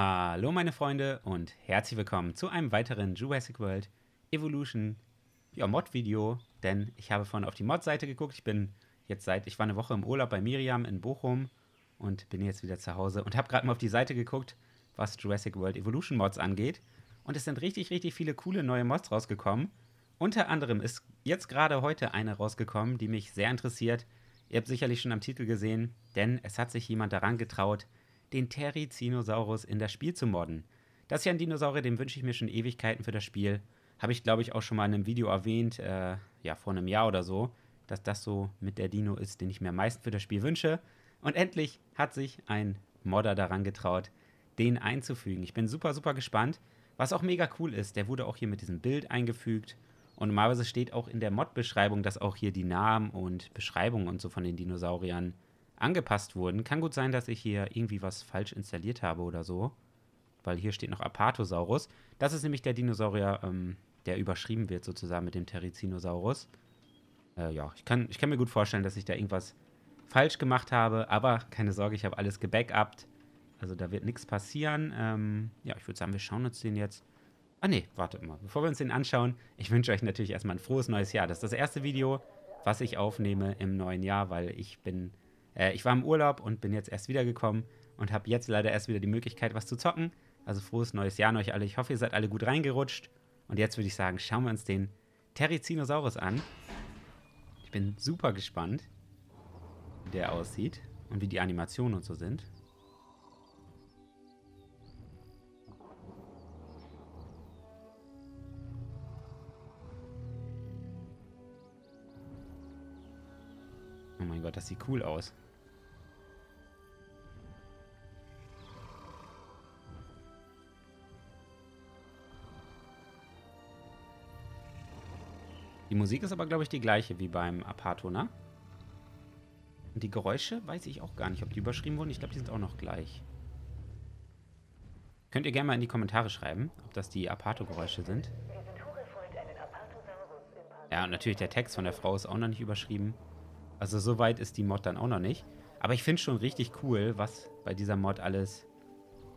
Hallo meine Freunde und herzlich willkommen zu einem weiteren Jurassic World Evolution ja, Mod-Video, denn ich habe vorhin auf die Mod-Seite geguckt. Ich bin jetzt seit, ich war eine Woche im Urlaub bei Miriam in Bochum und bin jetzt wieder zu Hause und habe gerade mal auf die Seite geguckt, was Jurassic World Evolution Mods angeht. Und es sind richtig, richtig viele coole neue Mods rausgekommen. Unter anderem ist jetzt gerade heute eine rausgekommen, die mich sehr interessiert. Ihr habt sicherlich schon am Titel gesehen, denn es hat sich jemand daran getraut, den Terizinosaurus in das Spiel zu modden. Das ist ja ein Dinosaurier, den wünsche ich mir schon Ewigkeiten für das Spiel. Habe ich, glaube ich, auch schon mal in einem Video erwähnt, äh, ja, vor einem Jahr oder so, dass das so mit der Dino ist, den ich mir am meisten für das Spiel wünsche. Und endlich hat sich ein Modder daran getraut, den einzufügen. Ich bin super, super gespannt. Was auch mega cool ist, der wurde auch hier mit diesem Bild eingefügt. Und normalerweise steht auch in der Mod-Beschreibung, dass auch hier die Namen und Beschreibungen und so von den Dinosauriern angepasst wurden. Kann gut sein, dass ich hier irgendwie was falsch installiert habe oder so. Weil hier steht noch Apatosaurus. Das ist nämlich der Dinosaurier, ähm, der überschrieben wird sozusagen mit dem Terizinosaurus. Äh, ja, ich kann, ich kann mir gut vorstellen, dass ich da irgendwas falsch gemacht habe. Aber keine Sorge, ich habe alles gebackupt. Also da wird nichts passieren. Ähm, ja, ich würde sagen, wir schauen uns den jetzt... Ah nee, wartet mal. Bevor wir uns den anschauen, ich wünsche euch natürlich erstmal ein frohes neues Jahr. Das ist das erste Video, was ich aufnehme im neuen Jahr, weil ich bin... Äh, ich war im Urlaub und bin jetzt erst wiedergekommen und habe jetzt leider erst wieder die Möglichkeit, was zu zocken. Also frohes neues Jahr an euch alle. Ich hoffe, ihr seid alle gut reingerutscht. Und jetzt würde ich sagen, schauen wir uns den Terizinosaurus an. Ich bin super gespannt, wie der aussieht und wie die Animationen und so sind. Gott, das sieht cool aus. Die Musik ist aber, glaube ich, die gleiche wie beim Apato, ne? Und die Geräusche weiß ich auch gar nicht, ob die überschrieben wurden. Ich glaube, die sind auch noch gleich. Könnt ihr gerne mal in die Kommentare schreiben, ob das die Apato-Geräusche sind. Ja, und natürlich der Text von der Frau ist auch noch nicht überschrieben. Also so weit ist die Mod dann auch noch nicht. Aber ich finde schon richtig cool, was bei dieser Mod alles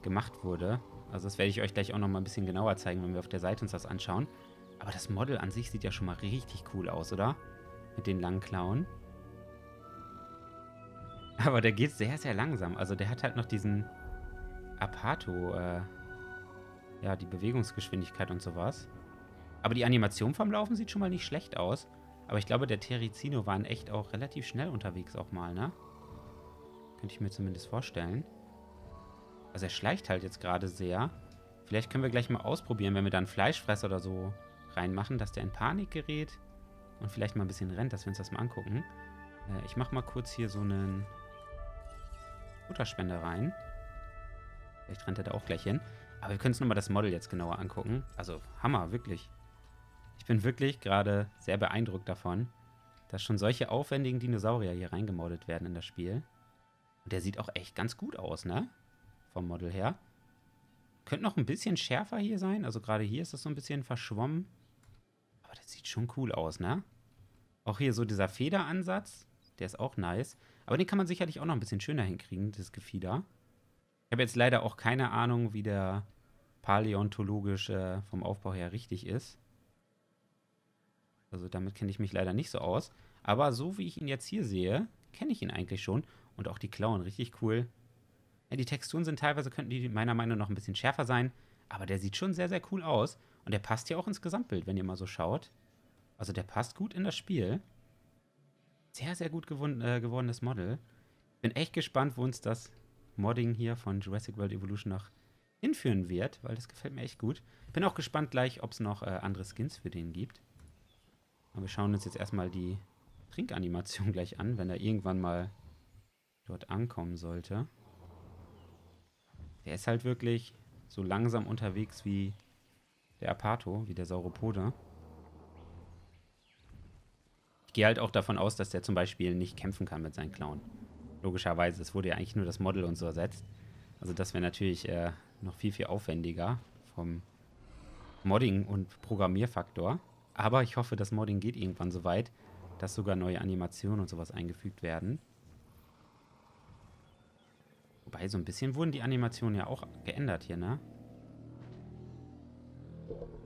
gemacht wurde. Also das werde ich euch gleich auch noch mal ein bisschen genauer zeigen, wenn wir auf der Seite uns das anschauen. Aber das Model an sich sieht ja schon mal richtig cool aus, oder? Mit den langen Klauen. Aber der geht sehr, sehr langsam. Also der hat halt noch diesen Apato, äh, ja, die Bewegungsgeschwindigkeit und sowas. Aber die Animation vom Laufen sieht schon mal nicht schlecht aus. Aber ich glaube, der Terizino war echt auch relativ schnell unterwegs auch mal, ne? Könnte ich mir zumindest vorstellen. Also er schleicht halt jetzt gerade sehr. Vielleicht können wir gleich mal ausprobieren, wenn wir dann Fleischfresser oder so reinmachen, dass der in Panik gerät und vielleicht mal ein bisschen rennt, dass wir uns das mal angucken. Äh, ich mache mal kurz hier so einen Futterspender rein. Vielleicht rennt er da auch gleich hin. Aber wir können uns nochmal das Model jetzt genauer angucken. Also Hammer, wirklich. Ich bin wirklich gerade sehr beeindruckt davon, dass schon solche aufwendigen Dinosaurier hier reingemoddet werden in das Spiel. Und der sieht auch echt ganz gut aus, ne? Vom Model her. Könnte noch ein bisschen schärfer hier sein. Also gerade hier ist das so ein bisschen verschwommen. Aber das sieht schon cool aus, ne? Auch hier so dieser Federansatz, der ist auch nice. Aber den kann man sicherlich auch noch ein bisschen schöner hinkriegen, das Gefieder. Ich habe jetzt leider auch keine Ahnung, wie der paläontologisch äh, vom Aufbau her richtig ist. Also damit kenne ich mich leider nicht so aus. Aber so wie ich ihn jetzt hier sehe, kenne ich ihn eigentlich schon. Und auch die Klauen, richtig cool. Ja, die Texturen sind teilweise, könnten die meiner Meinung nach ein bisschen schärfer sein. Aber der sieht schon sehr, sehr cool aus. Und der passt ja auch ins Gesamtbild, wenn ihr mal so schaut. Also der passt gut in das Spiel. Sehr, sehr gut gewon äh, gewordenes Model. Bin echt gespannt, wo uns das Modding hier von Jurassic World Evolution noch hinführen wird, weil das gefällt mir echt gut. Bin auch gespannt gleich, ob es noch äh, andere Skins für den gibt. Aber wir schauen uns jetzt erstmal die Trinkanimation gleich an, wenn er irgendwann mal dort ankommen sollte. Der ist halt wirklich so langsam unterwegs wie der Apato, wie der Sauropode. Ich gehe halt auch davon aus, dass der zum Beispiel nicht kämpfen kann mit seinen Klauen. Logischerweise, es wurde ja eigentlich nur das Model und so ersetzt. Also das wäre natürlich äh, noch viel, viel aufwendiger vom Modding- und Programmierfaktor. Aber ich hoffe, das Modding geht irgendwann so weit, dass sogar neue Animationen und sowas eingefügt werden. Wobei, so ein bisschen wurden die Animationen ja auch geändert hier, ne?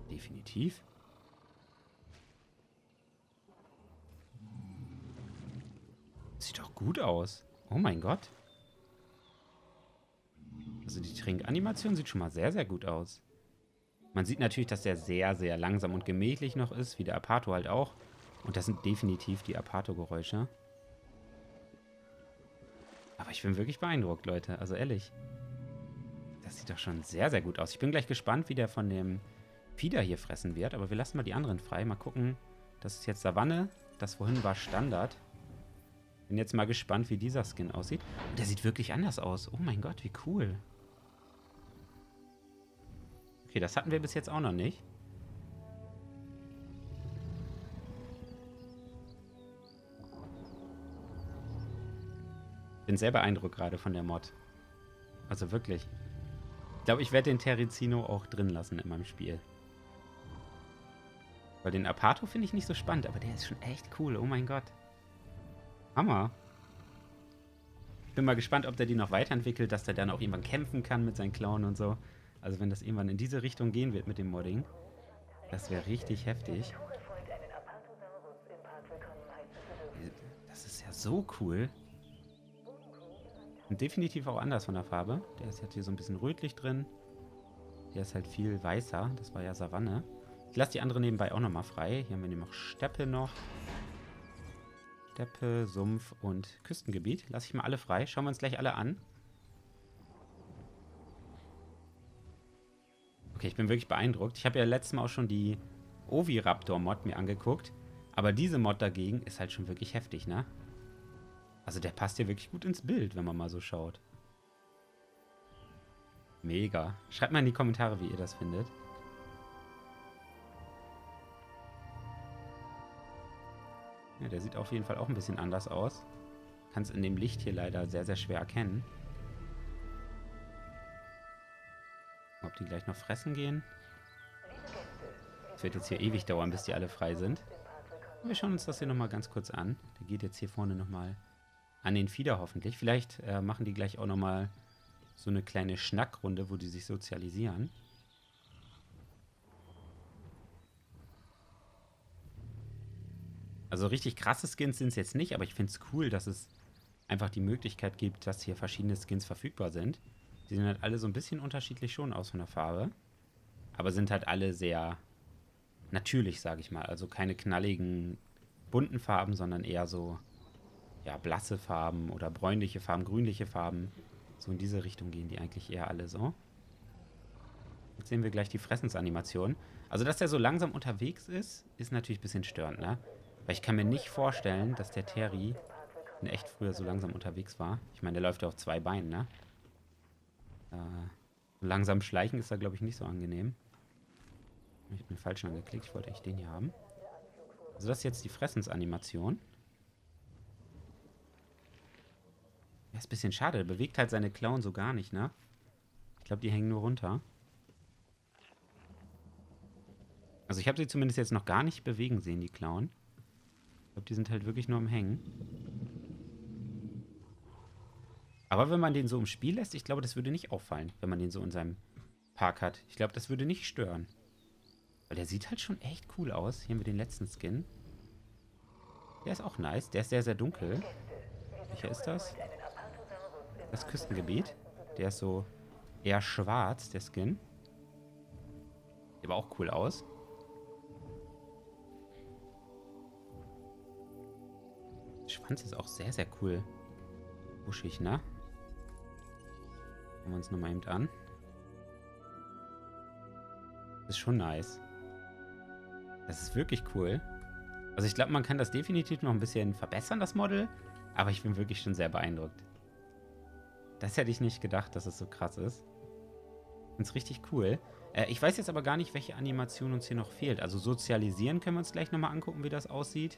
Definitiv. Sieht doch gut aus. Oh mein Gott. Also die Trinkanimation sieht schon mal sehr, sehr gut aus. Man sieht natürlich, dass der sehr, sehr langsam und gemächlich noch ist, wie der Apato halt auch. Und das sind definitiv die Apato-Geräusche. Aber ich bin wirklich beeindruckt, Leute. Also ehrlich. Das sieht doch schon sehr, sehr gut aus. Ich bin gleich gespannt, wie der von dem Fieder hier fressen wird. Aber wir lassen mal die anderen frei. Mal gucken. Das ist jetzt Savanne. Das vorhin war Standard. Bin jetzt mal gespannt, wie dieser Skin aussieht. Und der sieht wirklich anders aus. Oh mein Gott, wie cool. Okay, das hatten wir bis jetzt auch noch nicht. Bin sehr beeindruckt gerade von der Mod. Also wirklich. Ich glaube, ich werde den Terrizino auch drin lassen in meinem Spiel. Weil den Apato finde ich nicht so spannend, aber der ist schon echt cool. Oh mein Gott. Hammer. Bin mal gespannt, ob der die noch weiterentwickelt, dass der dann auch irgendwann kämpfen kann mit seinen Klauen und so. Also wenn das irgendwann in diese Richtung gehen wird mit dem Modding, das wäre richtig heftig. Das ist ja so cool. Und definitiv auch anders von der Farbe. Der ist jetzt hier so ein bisschen rötlich drin. Der ist halt viel weißer. Das war ja Savanne. Ich lasse die andere nebenbei auch nochmal frei. Hier haben wir nämlich noch Steppe noch. Steppe, Sumpf und Küstengebiet. Lasse ich mal alle frei. Schauen wir uns gleich alle an. Okay, ich bin wirklich beeindruckt. Ich habe ja letztes Mal auch schon die Oviraptor-Mod mir angeguckt. Aber diese Mod dagegen ist halt schon wirklich heftig, ne? Also der passt ja wirklich gut ins Bild, wenn man mal so schaut. Mega. Schreibt mal in die Kommentare, wie ihr das findet. Ja, der sieht auf jeden Fall auch ein bisschen anders aus. Kann es in dem Licht hier leider sehr, sehr schwer erkennen. Die gleich noch fressen gehen. Es wird jetzt hier ewig dauern, bis die alle frei sind. Wir schauen uns das hier nochmal ganz kurz an. Der geht jetzt hier vorne nochmal an den Fieder hoffentlich. Vielleicht äh, machen die gleich auch nochmal so eine kleine Schnackrunde, wo die sich sozialisieren. Also richtig krasse Skins sind es jetzt nicht, aber ich finde es cool, dass es einfach die Möglichkeit gibt, dass hier verschiedene Skins verfügbar sind. Die sehen halt alle so ein bisschen unterschiedlich schon aus von der Farbe. Aber sind halt alle sehr natürlich, sage ich mal. Also keine knalligen, bunten Farben, sondern eher so, ja, blasse Farben oder bräunliche Farben, grünliche Farben. So in diese Richtung gehen die eigentlich eher alle so. Jetzt sehen wir gleich die Fressensanimation. Also, dass der so langsam unterwegs ist, ist natürlich ein bisschen störend, ne? Weil ich kann mir nicht vorstellen, dass der Terry in echt früher so langsam unterwegs war. Ich meine, der läuft ja auf zwei Beinen, ne? Äh, langsam schleichen ist da, glaube ich, nicht so angenehm. Ich bin falsch angeklickt. Ich wollte echt den hier haben. Also das ist jetzt die Fressensanimation. Ja, ist ein bisschen schade. Der bewegt halt seine Klauen so gar nicht, ne? Ich glaube, die hängen nur runter. Also ich habe sie zumindest jetzt noch gar nicht bewegen sehen, die Klauen glaube, die sind halt wirklich nur am Hängen. Aber wenn man den so im Spiel lässt, ich glaube, das würde nicht auffallen, wenn man den so in seinem Park hat. Ich glaube, das würde nicht stören. Weil der sieht halt schon echt cool aus. Hier haben wir den letzten Skin. Der ist auch nice. Der ist sehr, sehr dunkel. Welcher ist das? Das Küstengebiet. Der ist so eher schwarz, der Skin. Der war auch cool aus. Schwanz ist auch sehr, sehr cool. Buschig, ne? Schauen wir uns nochmal eben an. Das ist schon nice. Das ist wirklich cool. Also ich glaube, man kann das definitiv noch ein bisschen verbessern, das Model. Aber ich bin wirklich schon sehr beeindruckt. Das hätte ich nicht gedacht, dass es so krass ist. Finde es richtig cool. Äh, ich weiß jetzt aber gar nicht, welche Animation uns hier noch fehlt. Also sozialisieren können wir uns gleich nochmal angucken, wie das aussieht.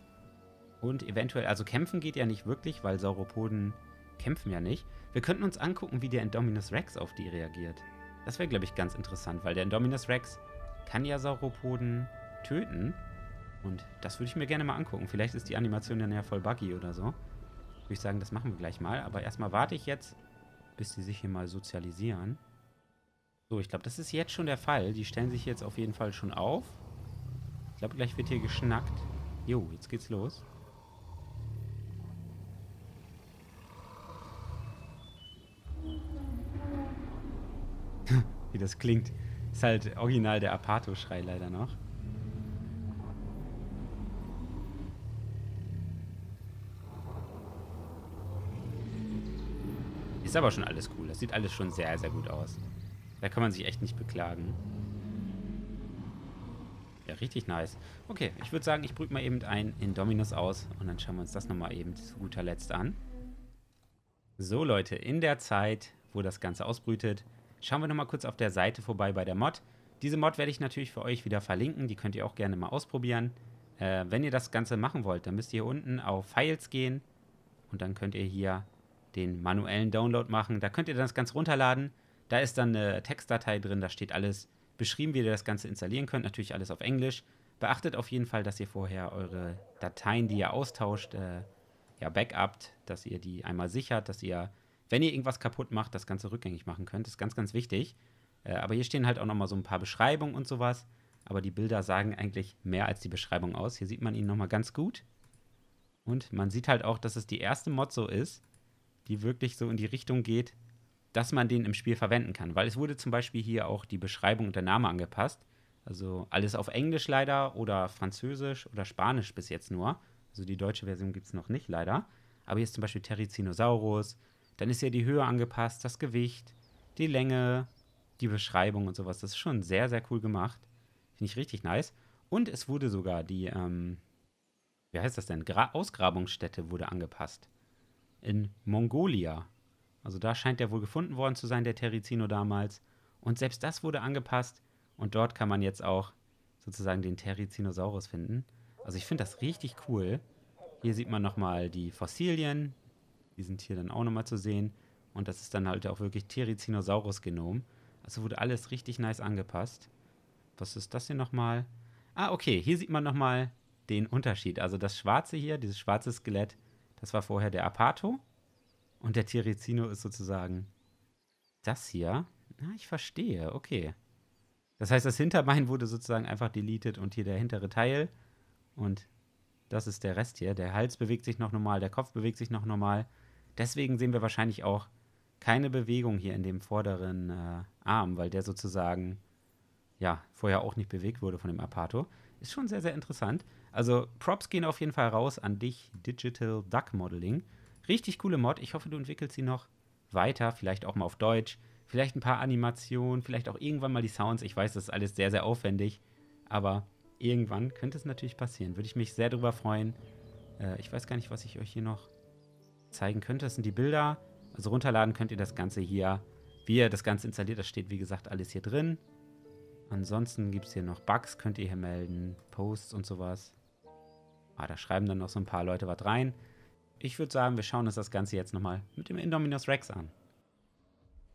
Und eventuell, also kämpfen geht ja nicht wirklich, weil Sauropoden kämpfen ja nicht. Wir könnten uns angucken, wie der Indominus Rex auf die reagiert. Das wäre, glaube ich, ganz interessant, weil der Indominus Rex kann ja Sauropoden töten. Und das würde ich mir gerne mal angucken. Vielleicht ist die Animation dann ja voll buggy oder so. Würde ich sagen, das machen wir gleich mal. Aber erstmal warte ich jetzt bis sie sich hier mal sozialisieren. So, ich glaube, das ist jetzt schon der Fall. Die stellen sich jetzt auf jeden Fall schon auf. Ich glaube, gleich wird hier geschnackt. Jo, jetzt geht's los. Wie das klingt. Ist halt original der Apato-Schrei leider noch. Ist aber schon alles cool. Das sieht alles schon sehr, sehr gut aus. Da kann man sich echt nicht beklagen. Ja, richtig nice. Okay, ich würde sagen, ich brüte mal eben ein Indominus aus und dann schauen wir uns das nochmal eben zu guter Letzt an. So Leute, in der Zeit, wo das Ganze ausbrütet, schauen wir nochmal kurz auf der Seite vorbei bei der Mod. Diese Mod werde ich natürlich für euch wieder verlinken, die könnt ihr auch gerne mal ausprobieren. Äh, wenn ihr das Ganze machen wollt, dann müsst ihr hier unten auf Files gehen und dann könnt ihr hier den manuellen Download machen. Da könnt ihr das Ganze runterladen. Da ist dann eine Textdatei drin, da steht alles beschrieben, wie ihr das Ganze installieren könnt. Natürlich alles auf Englisch. Beachtet auf jeden Fall, dass ihr vorher eure Dateien, die ihr austauscht, äh, ja, backupt, dass ihr die einmal sichert, dass ihr, wenn ihr irgendwas kaputt macht, das Ganze rückgängig machen könnt. Das ist ganz, ganz wichtig. Äh, aber hier stehen halt auch nochmal so ein paar Beschreibungen und sowas. Aber die Bilder sagen eigentlich mehr als die Beschreibung aus. Hier sieht man ihn nochmal ganz gut. Und man sieht halt auch, dass es die erste Mod so ist, die wirklich so in die Richtung geht, dass man den im Spiel verwenden kann. Weil es wurde zum Beispiel hier auch die Beschreibung und der Name angepasst. Also alles auf Englisch leider oder Französisch oder Spanisch bis jetzt nur. Also die deutsche Version gibt es noch nicht leider. Aber hier ist zum Beispiel Terizinosaurus. Dann ist ja die Höhe angepasst, das Gewicht, die Länge, die Beschreibung und sowas. Das ist schon sehr, sehr cool gemacht. Finde ich richtig nice. Und es wurde sogar die, ähm, wie heißt das denn? Gra Ausgrabungsstätte wurde angepasst. In Mongolia. Also da scheint der wohl gefunden worden zu sein, der Terizino damals. Und selbst das wurde angepasst. Und dort kann man jetzt auch sozusagen den Terizinosaurus finden. Also ich finde das richtig cool. Hier sieht man nochmal die Fossilien. Die sind hier dann auch nochmal zu sehen. Und das ist dann halt auch wirklich Terizinosaurus-Genom. Also wurde alles richtig nice angepasst. Was ist das hier nochmal? Ah, okay. Hier sieht man nochmal den Unterschied. Also das schwarze hier, dieses schwarze Skelett, das war vorher der Apato. Und der Tirizino ist sozusagen das hier. Na, ich verstehe. Okay. Das heißt, das Hinterbein wurde sozusagen einfach deleted und hier der hintere Teil. Und das ist der Rest hier. Der Hals bewegt sich noch normal, der Kopf bewegt sich noch normal. Deswegen sehen wir wahrscheinlich auch keine Bewegung hier in dem vorderen äh, Arm, weil der sozusagen ja vorher auch nicht bewegt wurde von dem Apato. Ist schon sehr, sehr interessant. Also Props gehen auf jeden Fall raus an dich, Digital Duck Modeling. Richtig coole Mod. Ich hoffe, du entwickelst sie noch weiter, vielleicht auch mal auf Deutsch. Vielleicht ein paar Animationen, vielleicht auch irgendwann mal die Sounds. Ich weiß, das ist alles sehr, sehr aufwendig. Aber irgendwann könnte es natürlich passieren. Würde ich mich sehr darüber freuen. Äh, ich weiß gar nicht, was ich euch hier noch zeigen könnte. Das sind die Bilder. Also runterladen könnt ihr das Ganze hier. Wie ihr das Ganze installiert, das steht wie gesagt alles hier drin. Ansonsten gibt es hier noch Bugs, könnt ihr hier melden, Posts und sowas. Ah, da schreiben dann noch so ein paar Leute was rein ich würde sagen, wir schauen uns das Ganze jetzt nochmal mit dem Indominus Rex an.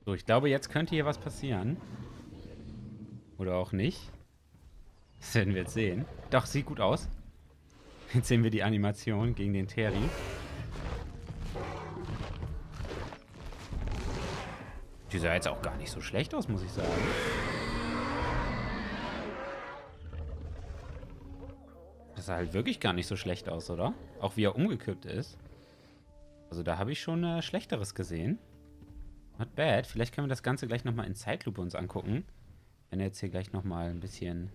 So, ich glaube, jetzt könnte hier was passieren. Oder auch nicht. Das werden wir jetzt sehen. Doch, sieht gut aus. Jetzt sehen wir die Animation gegen den Terry. Die sah jetzt auch gar nicht so schlecht aus, muss ich sagen. Das sah halt wirklich gar nicht so schlecht aus, oder? Auch wie er umgekippt ist. Also da habe ich schon äh, Schlechteres gesehen. Not bad. Vielleicht können wir das Ganze gleich nochmal in Zeitlupe uns angucken. Wenn er jetzt hier gleich nochmal ein bisschen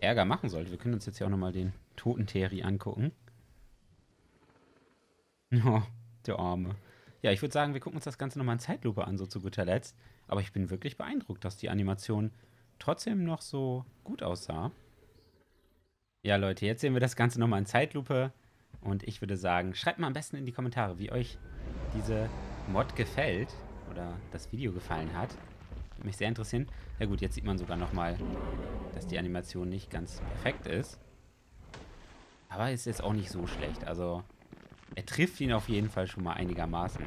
Ärger machen sollte. Wir können uns jetzt hier auch nochmal den toten Terry angucken. Oh, der Arme. Ja, ich würde sagen, wir gucken uns das Ganze nochmal in Zeitlupe an, so zu guter Letzt. Aber ich bin wirklich beeindruckt, dass die Animation trotzdem noch so gut aussah. Ja, Leute, jetzt sehen wir das Ganze nochmal in Zeitlupe. Und ich würde sagen, schreibt mal am besten in die Kommentare, wie euch diese Mod gefällt oder das Video gefallen hat. Würde mich sehr interessieren. Ja gut, jetzt sieht man sogar nochmal, dass die Animation nicht ganz perfekt ist. Aber ist jetzt auch nicht so schlecht. Also, er trifft ihn auf jeden Fall schon mal einigermaßen.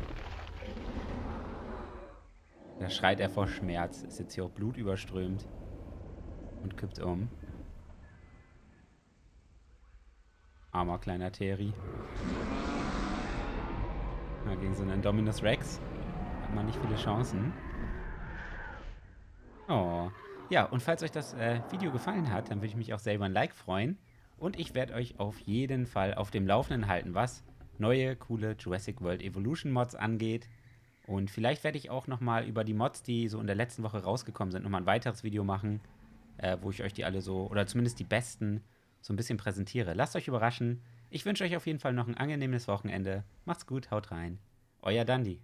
Da schreit er vor Schmerz. Ist jetzt hier auch Blut überströmt. Und kippt um. Armer kleiner Terry. Ja, gegen so einen Dominus Rex hat man nicht viele Chancen. Oh. Ja, und falls euch das äh, Video gefallen hat, dann würde ich mich auch selber ein Like freuen. Und ich werde euch auf jeden Fall auf dem Laufenden halten, was neue, coole Jurassic World Evolution Mods angeht. Und vielleicht werde ich auch nochmal über die Mods, die so in der letzten Woche rausgekommen sind, nochmal ein weiteres Video machen, äh, wo ich euch die alle so, oder zumindest die besten, so ein bisschen präsentiere. Lasst euch überraschen. Ich wünsche euch auf jeden Fall noch ein angenehmes Wochenende. Macht's gut, haut rein. Euer Dandy.